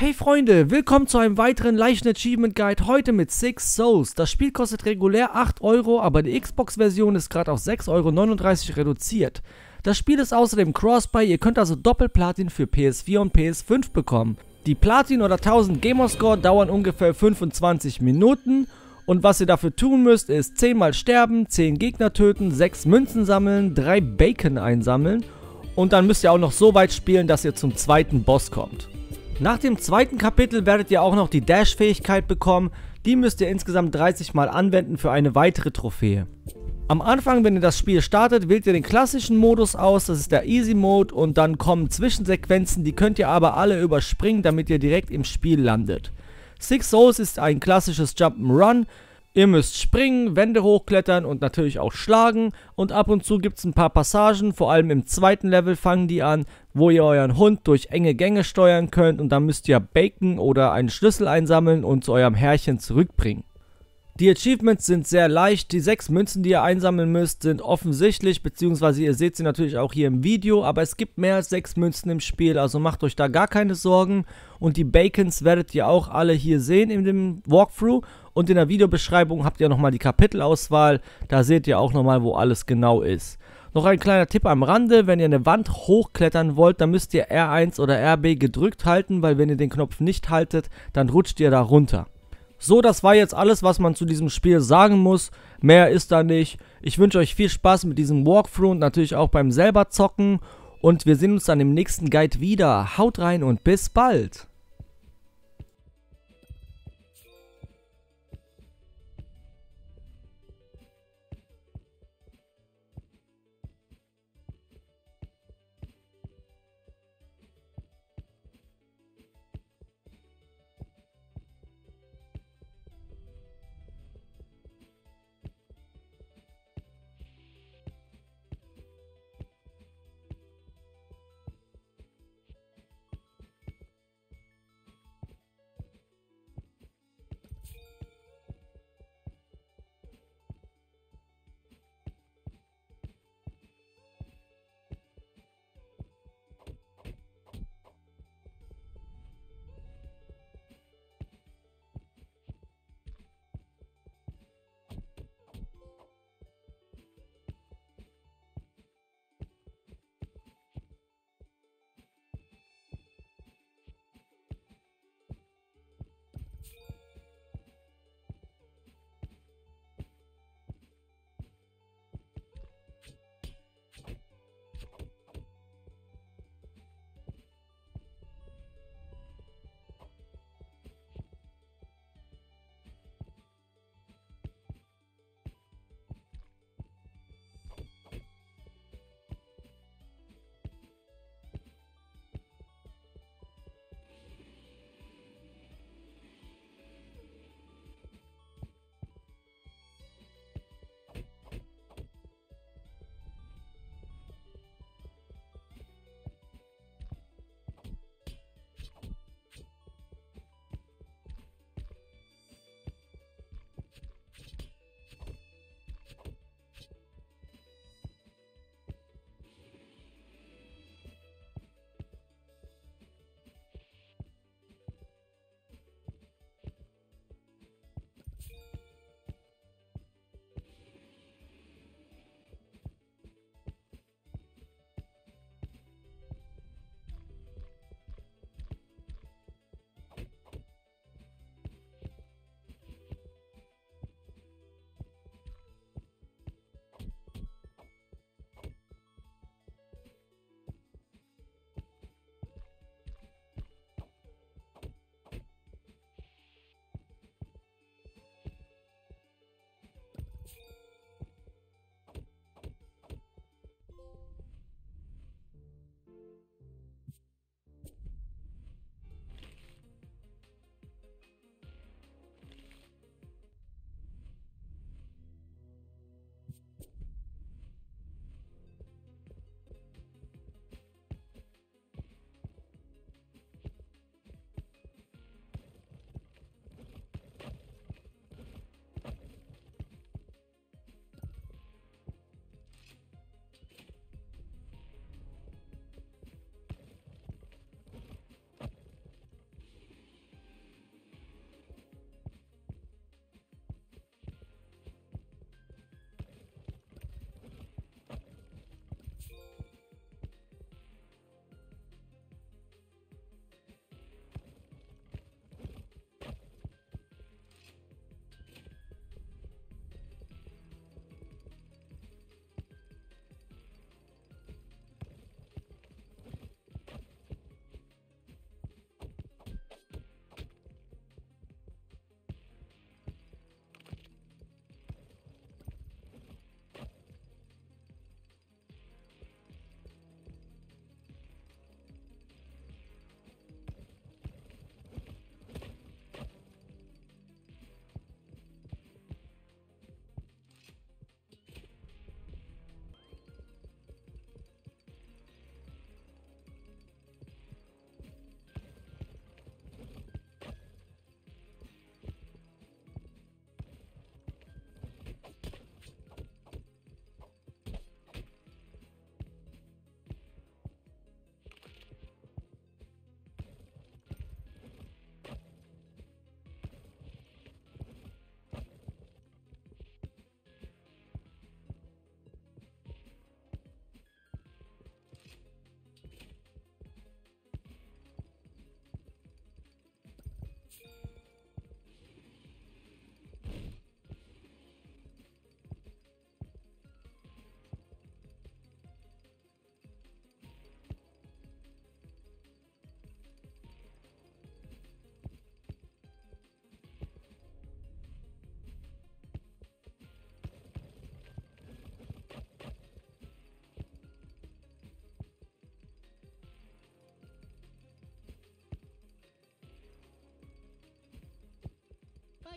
Hey Freunde, willkommen zu einem weiteren leichten Achievement Guide, heute mit Six Souls. Das Spiel kostet regulär 8 Euro, aber die Xbox-Version ist gerade auf 6,39 Euro reduziert. Das Spiel ist außerdem Crossbuy, ihr könnt also Doppelplatin für PS4 und PS5 bekommen. Die Platin oder 1000 Gamerscore dauern ungefähr 25 Minuten und was ihr dafür tun müsst ist 10 mal sterben, 10 Gegner töten, 6 Münzen sammeln, 3 Bacon einsammeln und dann müsst ihr auch noch so weit spielen, dass ihr zum zweiten Boss kommt. Nach dem zweiten Kapitel werdet ihr auch noch die Dash-Fähigkeit bekommen. Die müsst ihr insgesamt 30 Mal anwenden für eine weitere Trophäe. Am Anfang, wenn ihr das Spiel startet, wählt ihr den klassischen Modus aus, das ist der Easy Mode und dann kommen Zwischensequenzen, die könnt ihr aber alle überspringen, damit ihr direkt im Spiel landet. Six Souls ist ein klassisches Jump'n'Run, Ihr müsst springen, Wände hochklettern und natürlich auch schlagen. Und ab und zu gibt es ein paar Passagen, vor allem im zweiten Level fangen die an, wo ihr euren Hund durch enge Gänge steuern könnt und dann müsst ihr Bacon oder einen Schlüssel einsammeln und zu eurem Herrchen zurückbringen. Die Achievements sind sehr leicht. Die sechs Münzen, die ihr einsammeln müsst, sind offensichtlich, beziehungsweise ihr seht sie natürlich auch hier im Video, aber es gibt mehr als sechs Münzen im Spiel, also macht euch da gar keine Sorgen. Und die Bacons werdet ihr auch alle hier sehen in dem Walkthrough. Und in der Videobeschreibung habt ihr nochmal die Kapitelauswahl, da seht ihr auch nochmal, wo alles genau ist. Noch ein kleiner Tipp am Rande, wenn ihr eine Wand hochklettern wollt, dann müsst ihr R1 oder RB gedrückt halten, weil wenn ihr den Knopf nicht haltet, dann rutscht ihr da runter. So, das war jetzt alles, was man zu diesem Spiel sagen muss. Mehr ist da nicht. Ich wünsche euch viel Spaß mit diesem Walkthrough und natürlich auch beim selber zocken. Und wir sehen uns dann im nächsten Guide wieder. Haut rein und bis bald.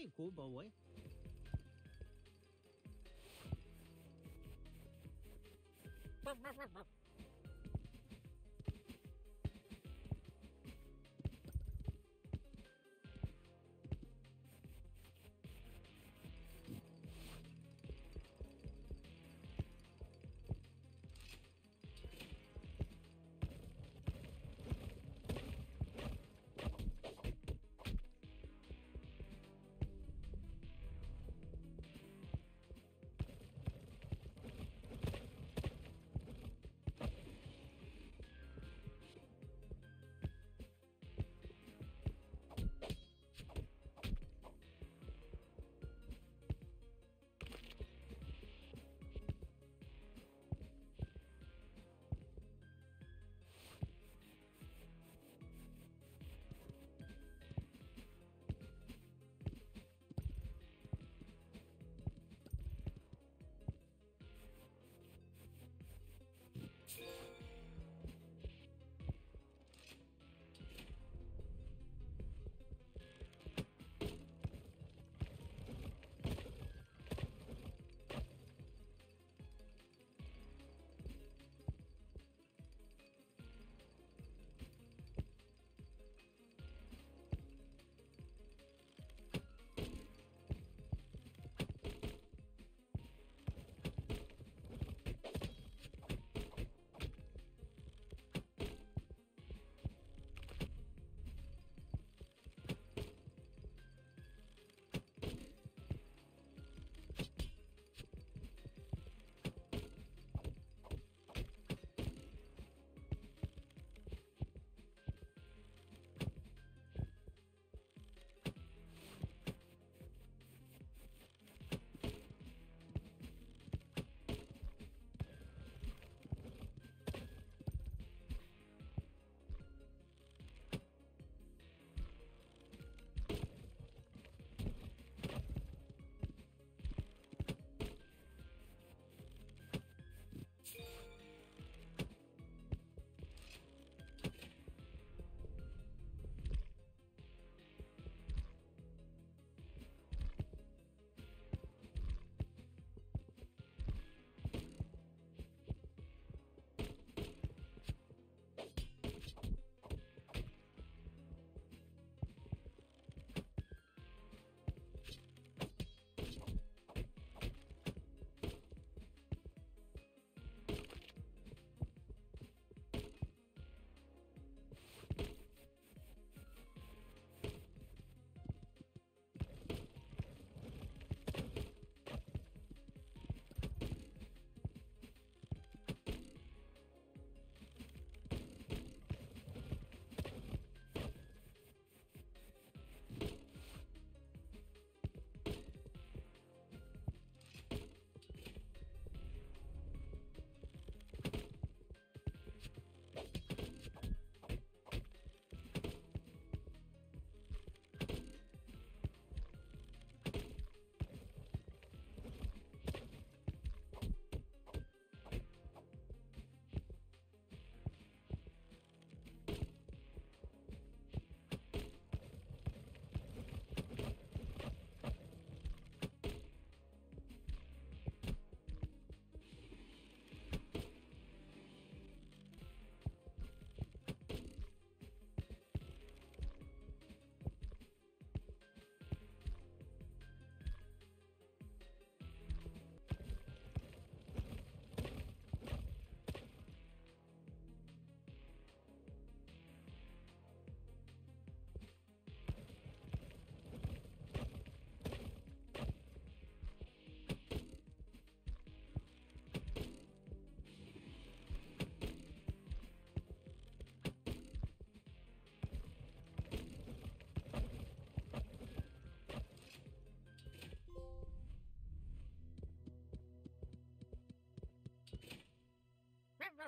em Cuba ué?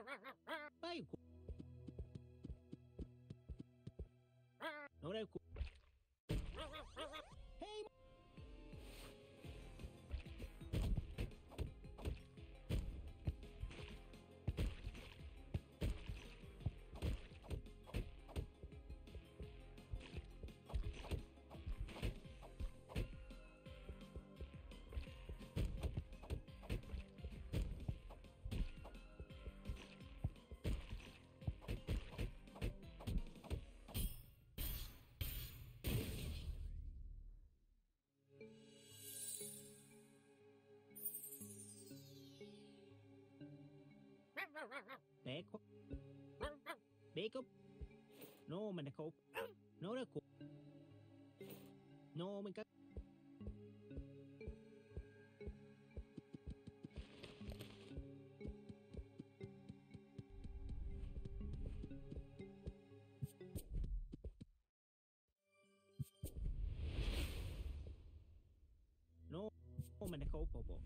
rah, rah, rah. Bacon. Bacon. No, me dejó. No dejó. No, me encanta. No, me dejó, popo.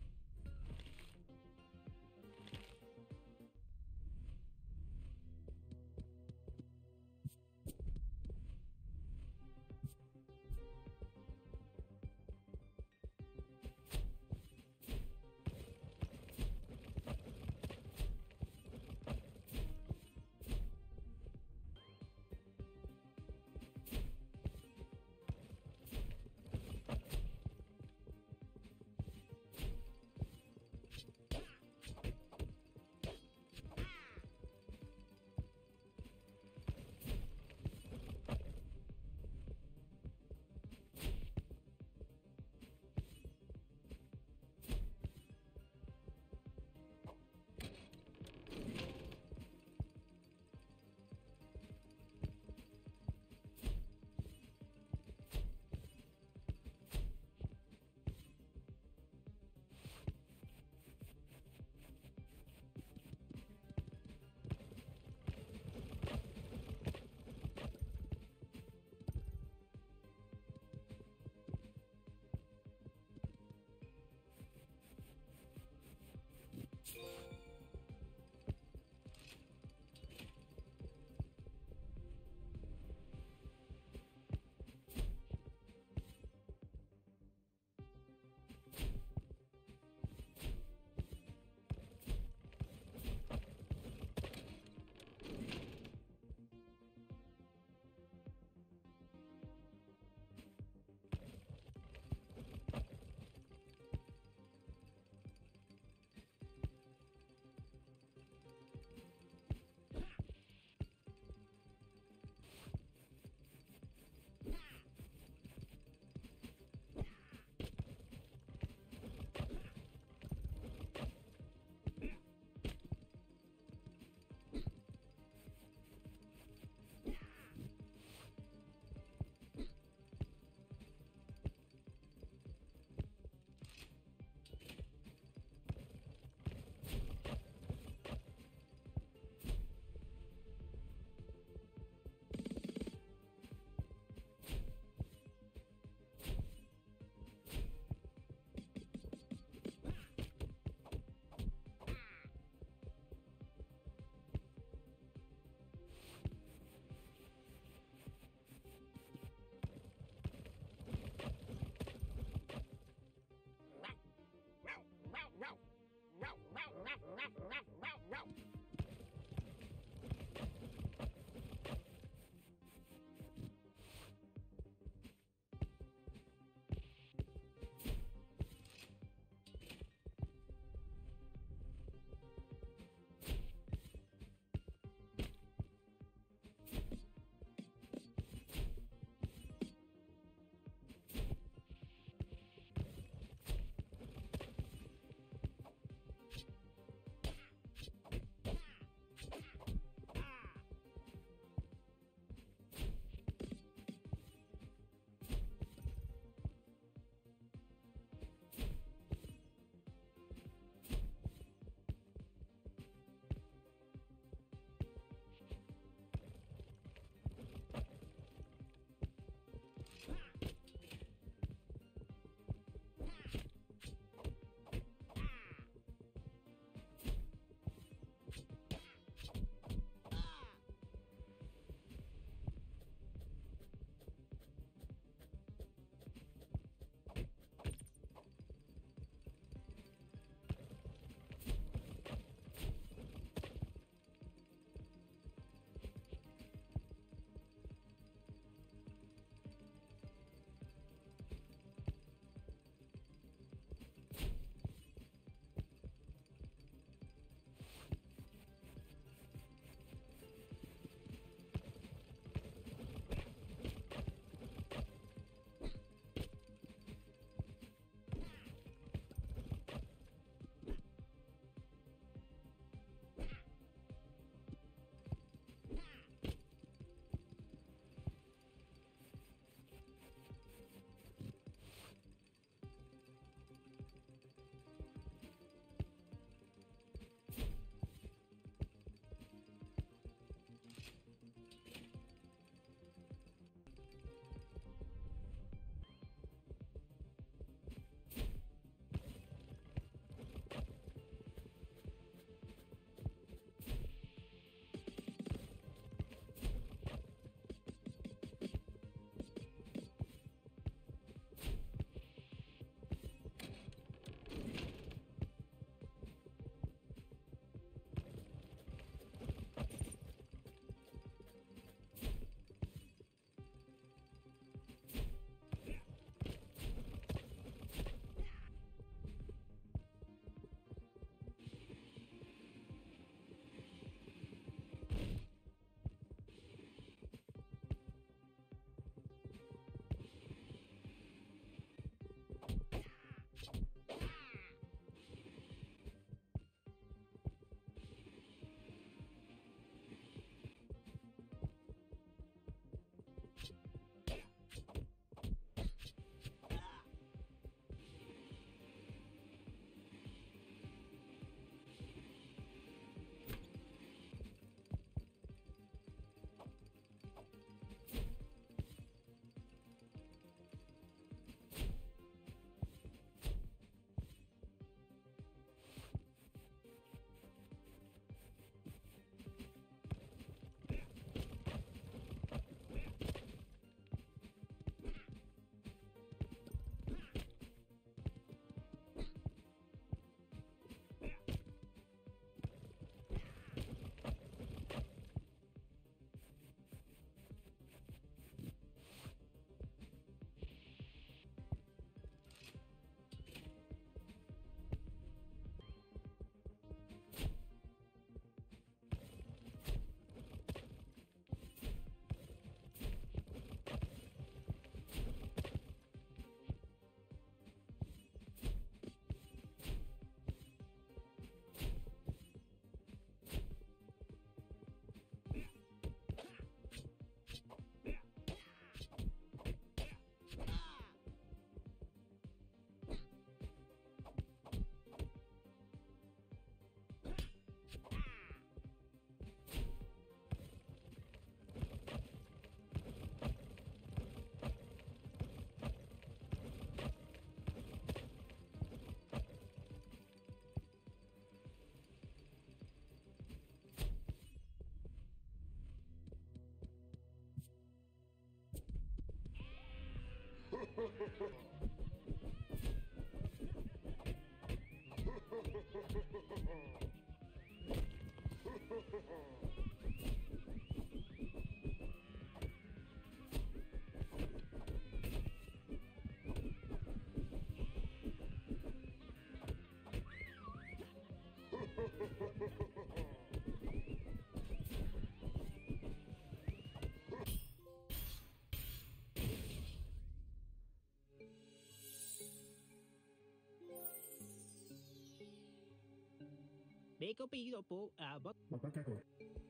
Oh.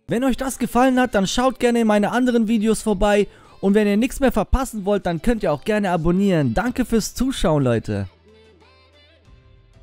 Wenn euch das gefallen hat, dann schaut gerne in meine anderen Videos vorbei. Und wenn ihr nichts mehr verpassen wollt, dann könnt ihr auch gerne abonnieren. Danke fürs Zuschauen, Leute.